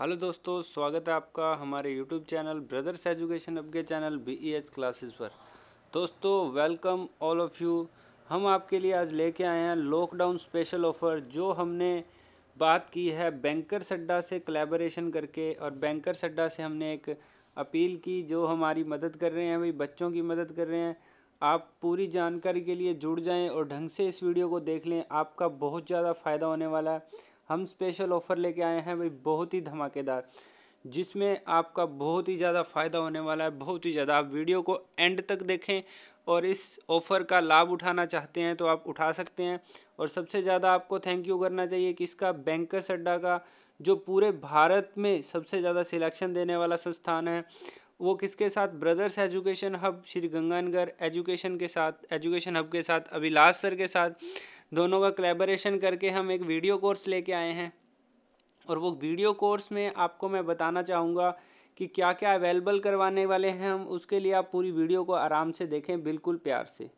Hello दोस्तों, स्वागत है आपका हमारे यूट्यूब चैनल ब्रदर्स एजुकेशन अब के channel B E H classes पर। दोस्तों वेलकम ऑल ऑफ़ यू हम आपके लिए आज लेके आए हैं लॉकडाउन स्पेशल ऑफ़र जो हमने बात की है बैंकर सड्डा से कलेबोरेशन करके और बैंकर सड्डा से हमने एक अपील की, जो हमारी मदद कर रहे हैं भाई बच्चों की मदद कर रहे हैं। आप पूरी जानकारी के लिए जुड़ जाएँ और ढंग से इस वीडियो को देख लें, आपका बहुत ज़्यादा फ़ायदा होने वाला है। हम स्पेशल ऑफ़र लेके आए हैं, भाई, बहुत ही धमाकेदार, जिसमें आपका बहुत ही ज़्यादा फ़ायदा होने वाला है, बहुत ही ज़्यादा। आप वीडियो को एंड तक देखें और इस ऑफ़र का लाभ उठाना चाहते हैं तो आप उठा सकते हैं। और सबसे ज़्यादा आपको थैंक यू करना चाहिए कि इसका बैंकर्स अड्डा का, जो पूरे भारत में सबसे ज़्यादा सिलेक्शन देने वाला संस्थान है वो किसके साथ? Brothers education hub Shri Ganganagar education के साथ एजुकेशन हब के साथ, अभिलाष सर के साथ। दोनों का क्लेबरेशन करके हम एक वीडियो कोर्स लेके आए हैं। और वो वीडियो कोर्स में आपको मैं बताना चाहूँगा कि क्या क्या अवेलेबल करवाने वाले हैं हम। उसके लिए आप पूरी वीडियो को आराम से देखें, बिल्कुल प्यार से।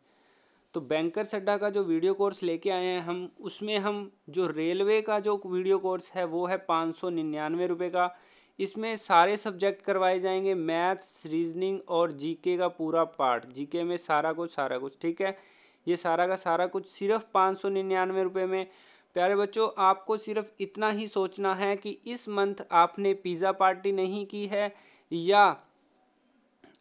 तो बैंकर सड्डा का जो वीडियो कोर्स लेके आए हैं हम, उसमें हम जो रेलवे का जो वीडियो कोर्स है, वो है पाँच सौ निन्यानवे रुपये का। इसमें सारे सब्जेक्ट करवाए जाएँगे मैथ्स रीजनिंग और जीके का पूरा पार्ट जीके में सारा कुछ सारा कुछ, ठीक है? ये सारा का सारा कुछ सिर्फ़ पाँच सौ निन्यानवे रुपये में। प्यारे बच्चों, आपको सिर्फ़ इतना ही सोचना है कि इस मंथ आपने पिज़्ज़ा पार्टी नहीं की है या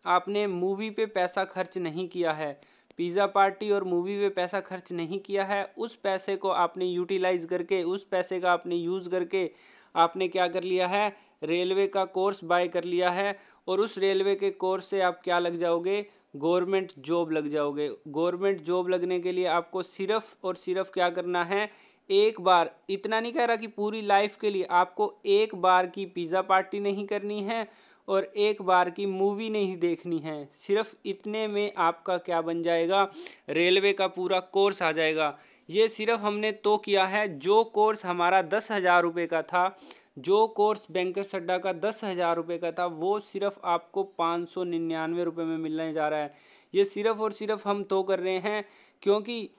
आपने मूवी पे पैसा खर्च नहीं किया है। पिज़्ज़ा पार्टी और मूवी पे पैसा खर्च नहीं किया है। उस पैसे को आपने यूटिलाइज़ करके, उस पैसे का आपने यूज़ करके आपने क्या कर लिया है? रेलवे का कोर्स बाय कर लिया है। और उस रेलवे के कोर्स से आप क्या लग जाओगे? गवर्नमेंट जॉब लग जाओगे। गवर्नमेंट जॉब लगने के लिए आपको सिर्फ़ और सिर्फ़ क्या करना है? एक बार, इतना नहीं कह रहा कि पूरी लाइफ के लिए, आपको एक बार की पिज़्ज़ा पार्टी नहीं करनी है और एक बार की मूवी नहीं देखनी है। सिर्फ़ इतने में आपका क्या बन जाएगा? रेलवे का पूरा कोर्स आ जाएगा। ये सिर्फ़ हमने तो किया है। जो कोर्स हमारा दस हज़ार रुपये का था, जो कोर्स बैंकर सड्डा का दस हज़ार रुपये का था, वो सिर्फ़ आपको पाँच सौ निन्यानवे रुपये में मिलने जा रहा है। ये सिर्फ़ और सिर्फ़ हम तो कर रहे हैं, क्योंकि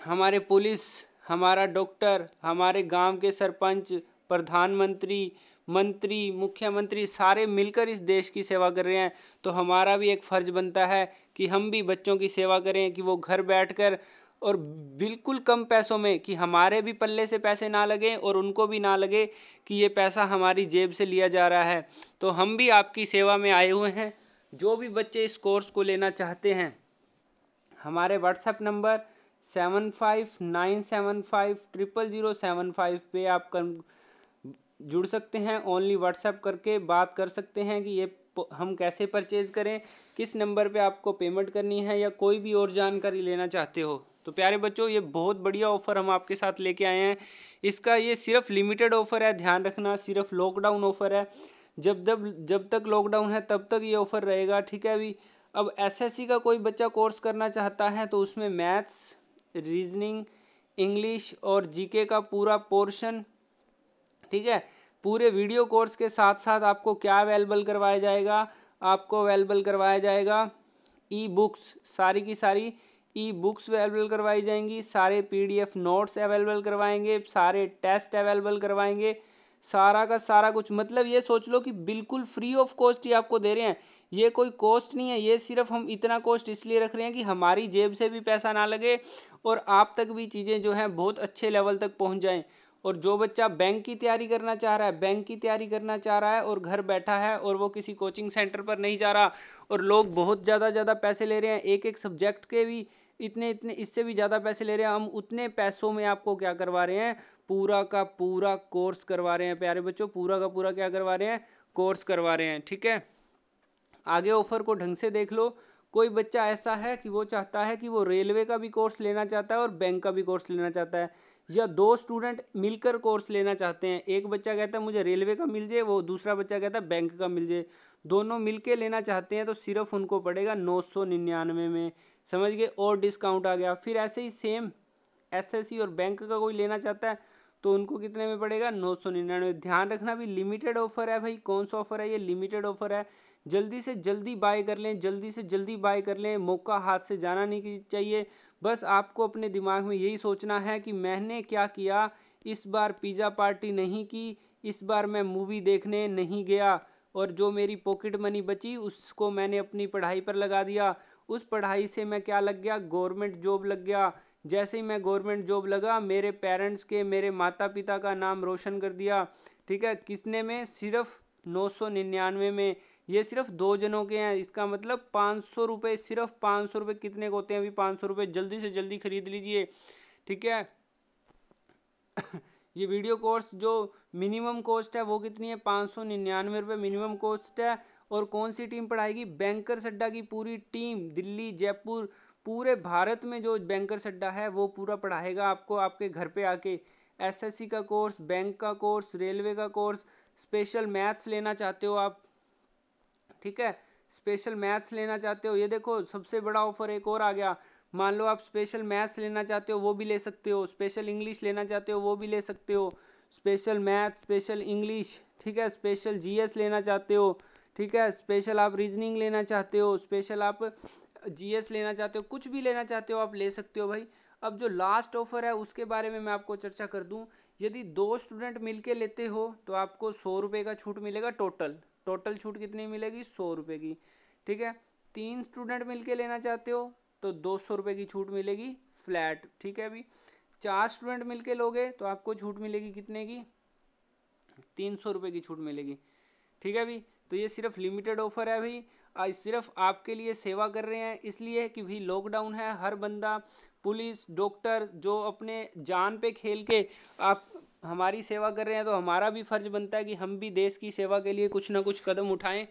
हमारे पुलिस, हमारा डॉक्टर, हमारे गाँव के सरपंच, प्रधानमंत्री, मंत्री, मुख्यमंत्री सारे मिलकर इस देश की सेवा कर रहे हैं। तो हमारा भी एक फ़र्ज़ बनता है कि हम भी बच्चों की सेवा करें, कि वो घर बैठकर और बिल्कुल कम पैसों में कि हमारे भी पल्ले से पैसे ना लगें और उनको भी ना लगे कि ये पैसा हमारी जेब से लिया जा रहा है। तो हम भी आपकी सेवा में आए हुए हैं। जो भी बच्चे इस कोर्स को लेना चाहते हैं, हमारे WhatsApp number seven five nine seven five triple zero seven five पे आप कर जुड़ सकते हैं। ओनली व्हाट्सएप करके बात कर सकते हैं कि ये हम कैसे परचेज़ करें, किस नंबर पे आपको पेमेंट करनी है या कोई भी और जानकारी लेना चाहते हो। तो प्यारे बच्चों, ये बहुत बढ़िया ऑफ़र हम आपके साथ लेके आए हैं। इसका ये सिर्फ़ लिमिटेड ऑफ़र है, ध्यान रखना, सिर्फ़ लॉकडाउन ऑफ़र है। जब जब जब तक लॉकडाउन है, तब तक ये ऑफ़र रहेगा, ठीक है अभी? अब एसएससी का कोई बच्चा कोर्स करना चाहता है तो उसमें मैथ्स रीजनिंग इंग्लिश और जीके का पूरा पोर्शन ठीक है? पूरे वीडियो कोर्स के साथ साथ आपको क्या अवेलेबल करवाया जाएगा? आपको अवेलेबल करवाया जाएगा ई बुक्स सारी की सारी ई बुक्स अवेलेबल करवाई जाएँगी, सारे पीडीएफ नोट्स अवेलेबल करवाएँगे, सारे टेस्ट अवेलेबल करवाएँगे, सारा का सारा कुछ। मतलब ये सोच लो कि बिल्कुल फ्री ऑफ़ कॉस्ट ही आपको दे रहे हैं। ये कोई कॉस्ट नहीं है, ये सिर्फ़ हम इतना कॉस्ट इसलिए रख रहे हैं कि हमारी जेब से भी पैसा ना लगे और आप तक भी चीज़ें जो हैं बहुत अच्छे लेवल तक पहुँच जाएँ। और जो बच्चा बैंक की तैयारी करना चाह रहा है बैंक की तैयारी करना चाह रहा है और घर बैठा है और वो किसी कोचिंग सेंटर पर नहीं जा रहा और लोग बहुत ज़्यादा ज़्यादा पैसे ले रहे हैं एक एक सब्जेक्ट के भी इतने इतने, इससे भी ज़्यादा पैसे ले रहे हैं। हम उतने पैसों में आपको क्या करवा रहे हैं? पूरा का पूरा कोर्स करवा रहे हैं। प्यारे बच्चों, पूरा का पूरा क्या करवा रहे हैं? कोर्स करवा रहे हैं, ठीक है? आगे ऑफ़र को ढंग से देख लो। कोई बच्चा ऐसा है कि वो चाहता है कि वो रेलवे का भी कोर्स लेना चाहता है और बैंक का भी कोर्स लेना चाहता है या दो स्टूडेंट मिलकर कोर्स लेना चाहते हैं। एक बच्चा कहता है, मुझे रेलवे का मिल जाए, वो दूसरा बच्चा कहता है, बैंक का मिल जाए। दोनों मिलके लेना चाहते हैं तो सिर्फ़ उनको पड़ेगा नौ सौ निन्यानवे में। समझ गए, और डिस्काउंट आ गया। फिर ऐसे ही सेम एसएससी और बैंक का कोई लेना चाहता है तो उनको कितने में पड़ेगा? नौ सौ निन्यानवे। ध्यान रखना भी लिमिटेड ऑफ़र है भाई। कौन सा ऑफ़र है? ये लिमिटेड ऑफ़र है। जल्दी से जल्दी बाय कर लें, जल्दी से जल्दी बाय कर लें। मौका हाथ से जाना नहीं चाहिए। बस आपको अपने दिमाग में यही सोचना है कि मैंने क्या किया? इस बार पिज़्ज़ा पार्टी नहीं की, इस बार मैं मूवी देखने नहीं गया। और जो मेरी पॉकेट मनी बची, उसको मैंने अपनी पढ़ाई पर लगा दिया। उस पढ़ाई से मैं क्या लग गया? गवर्नमेंट जॉब लग गया। जैसे ही मैं गवर्नमेंट जॉब लगा, मेरे पेरेंट्स के, मेरे माता पिता का नाम रोशन कर दिया। ठीक है? किसने में? सिर्फ़ नौ सौ निन्यानवे में। ये सिर्फ़ दो जनों के हैं। इसका मतलब पाँच सौ रुपये सिर्फ़ पाँच सौ रुपये कितने के होते हैं? अभी पाँच सौ रुपये जल्दी से जल्दी खरीद लीजिए। ठीक है? ये वीडियो कोर्स जो मिनिमम कॉस्ट है वो कितनी है? पाँच सौ निन्यानवे रुपये मिनिमम कॉस्ट है। और कौन सी टीम पढ़ाएगी? बैंकर सड्डा की पूरी टीम, दिल्ली, जयपुर, पूरे भारत में जो बैंकर सड्डा है, वो पूरा पढ़ाएगा आपको, आपके घर पे आके। एसएससी का कोर्स, बैंक का कोर्स, रेलवे का कोर्स, स्पेशल मैथ्स लेना चाहते हो आप। ठीक है? स्पेशल मैथ्स लेना चाहते हो। ये देखो, सबसे बड़ा ऑफ़र एक और आ गया। मान लो आप स्पेशल मैथ्स लेना चाहते हो, वो भी ले सकते हो। स्पेशल इंग्लिश लेना चाहते हो, वो भी ले सकते हो। स्पेशल मैथ स्पेशल इंग्लिश, ठीक है? स्पेशल जीएस लेना चाहते हो। ठीक है? स्पेशल आप रीजनिंग लेना चाहते हो स्पेशल आप जीएस लेना चाहते हो, कुछ भी लेना चाहते हो आप ले सकते हो भाई। अब जो लास्ट ऑफ़र है, उसके बारे में मैं आपको चर्चा कर दूँ। यदि दो स्टूडेंट मिलके लेते हो तो आपको सौ रुपये का छूट मिलेगा टोटल टोटल छूट कितनी मिलेगी? सौ रुपये की। ठीक है? तीन स्टूडेंट मिलके लेना चाहते हो तो दो सौ रुपये की छूट मिलेगी फ्लैट ठीक है अभी? चार स्टूडेंट मिलके लोगे तो आपको छूट मिलेगी कितने की? तीन सौ रुपये की छूट मिलेगी। ठीक है अभी? तो ये सिर्फ़ लिमिटेड ऑफ़र है भाई सिर्फ़ आपके लिए सेवा कर रहे हैं, इसलिए कि भाई लॉकडाउन है, हर बंदा, पुलिस डॉक्टर जो अपने जान पे खेल के आप, हमारी सेवा कर रहे हैं तो हमारा भी फ़र्ज़ बनता है कि हम भी देश की सेवा के लिए कुछ ना कुछ कदम उठाएँ।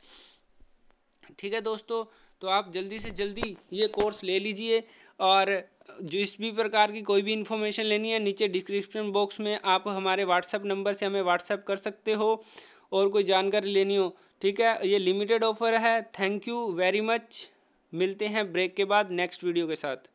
ठीक है दोस्तों तो आप जल्दी से जल्दी ये कोर्स ले लीजिए, और जो इस भी प्रकार की कोई भी इन्फॉर्मेशन लेनी है, नीचे डिस्क्रिप्शन बॉक्स में आप हमारे व्हाट्सअप नंबर से हमें व्हाट्सअप कर सकते हो। और कोई जानकारी लेनी हो, ठीक है? ये लिमिटेड ऑफ़र है थैंक यू वेरी मच मिलते हैं ब्रेक के बाद नेक्स्ट वीडियो के साथ।